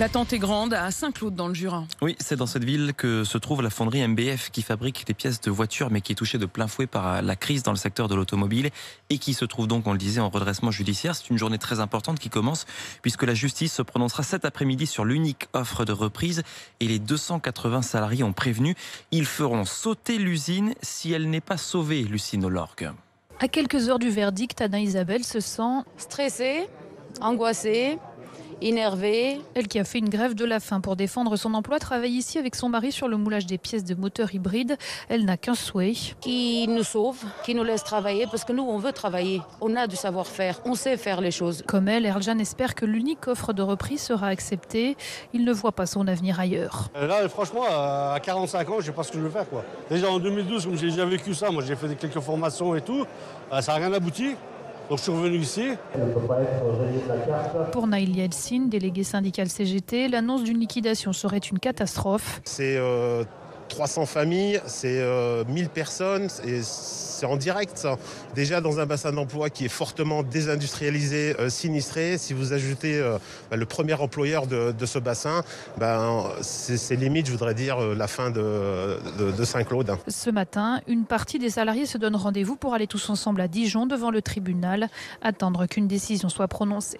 L'attente est grande à Saint-Claude dans le Jura. Oui, c'est dans cette ville que se trouve la fonderie MBF qui fabrique des pièces de voitures mais qui est touchée de plein fouet par la crise dans le secteur de l'automobile et qui se trouve donc, on le disait, en redressement judiciaire. C'est une journée très importante qui commence puisque la justice se prononcera cet après-midi sur l'unique offre de reprise et les 280 salariés ont prévenu, ils feront sauter l'usine si elle n'est pas sauvée, Lucine Olorgue. À quelques heures du verdict, Anna Isabelle se sent stressée, angoissée, énervée. Elle qui a fait une grève de la faim pour défendre son emploi travaille ici avec son mari sur le moulage des pièces de moteurs hybrides. Elle n'a qu'un souhait. Qui nous sauve, qui nous laisse travailler parce que nous on veut travailler. On a du savoir-faire, on sait faire les choses. Comme elle, Erjan espère que l'unique offre de reprise sera acceptée. Il ne voit pas son avenir ailleurs. Euh, là franchement à 45 ans je sais pas ce que je veux faire quoi. Déjà en 2012 comme j'ai déjà vécu ça, moi j'ai fait quelques formations et tout, euh, ça n'a rien abouti. Donc je suis revenu ici. Pour Naïl Yeltsin, délégué syndical CGT, l'annonce d'une liquidation serait une catastrophe. C'est euh, 300 familles, c'est euh, 1000 personnes, et c'est en direct. Déjà dans un bassin d'emploi qui est fortement désindustrialisé, euh, sinistré, si vous ajoutez euh, bah, le premier employeur de, ce bassin, ben, c'est limite, je voudrais dire, euh, la fin de Saint-Claude. Ce matin, une partie des salariés se donne rendez-vous pour aller tous ensemble à Dijon devant le tribunal, attendre qu'une décision soit prononcée.